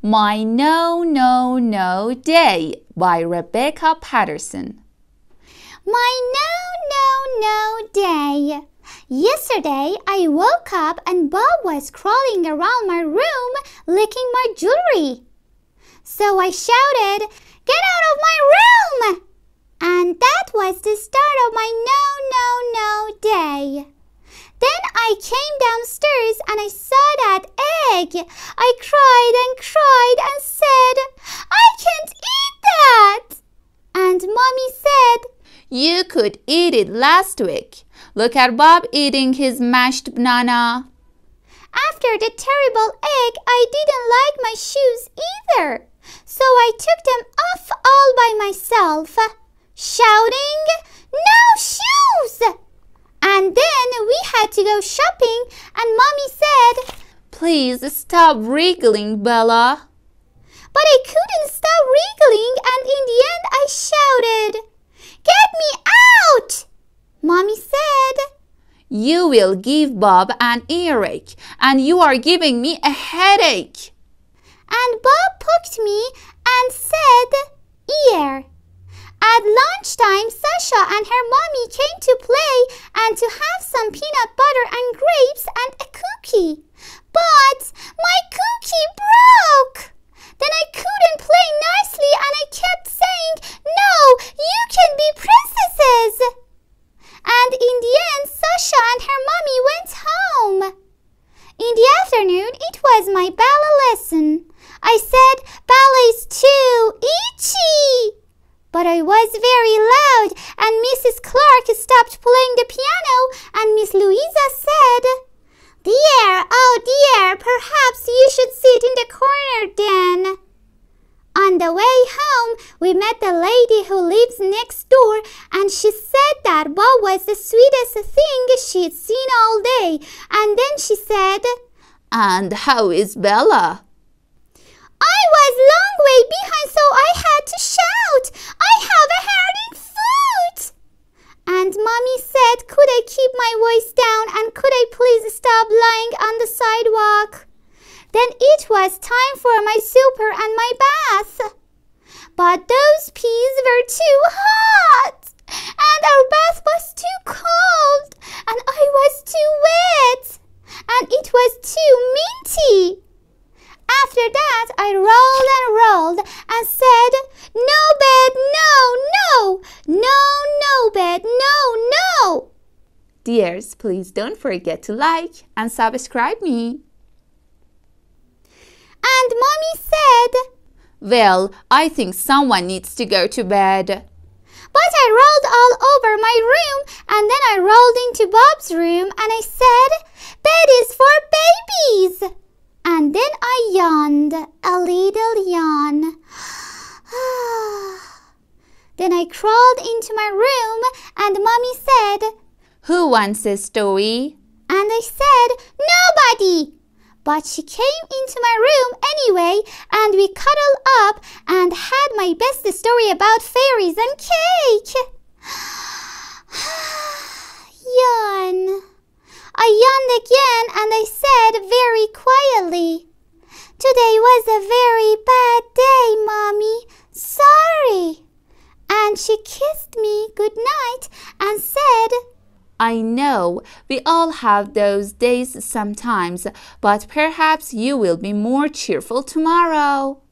My No No No Day by Rebecca Patterson. My no, no, no day. Yesterday I woke up and Bob was crawling around my room licking my jewelry. So I shouted, Get out of my room! And that was the start of my no, no, no day. Then I came downstairs and I saw that egg. I cried and cried and said, I can't eat that. And mommy said, You could eat it last week. Look at Bob eating his mashed banana. After the terrible egg, I didn't like my shoes either. So I took them off all by myself, shouting, No shoes! And then we had to go shopping, and mommy said, Please stop wriggling, Bella. But I couldn't stop wriggling, and in the end I shouted, Get me out! Mommy said, You will give Bob an earache, and you are giving me a headache. And Bob poked me and said, Ear. At lunchtime, Sasha and her mommy came to play and to have some peanut butter and grapes and a cookie. But my cookie broke. Then I couldn't play nicely and I kept saying, No, you can be princesses. And in the end, Sasha and her mommy went home. In the afternoon, it was my ballet lesson. I said, Ballet's too itchy. But I was very loud, and Mrs. Clark stopped playing the piano, and Miss Louisa said, Dear, oh dear, perhaps you should sit in the corner then. On the way home, we met the lady who lives next door, and she said that Bob was the sweetest thing she'd seen all day. And then she said, And how is Bella? I was long way behind, so I had to shout, I have a hurting foot. And mommy said, could I keep my voice down and could I please stop lying on the sidewalk? Then it was time for my super and my bath. But those peas were too hot, and our bath was too cold, and I was too wet, and it was too minty. After that, I rolled and rolled and said, No bed, no, no, no, no bed, no, no. Dears, please don't forget to like and subscribe me. And mommy said, Well, I think someone needs to go to bed. But I rolled all over my room and then I rolled into Bob's room and I said, Bed is for babies. And then I yawned a little yawn. then I crawled into my room and mommy said, Who wants a story? And I said, Nobody. But she came into my room anyway, and we cuddled up and had my best story about fairies and cake. Yawn. I yawned again and I said very quietly, Today was a very bad day, Mommy. Sorry. And she kissed me good night and said, I know we all have those days sometimes, but perhaps you will be more cheerful tomorrow.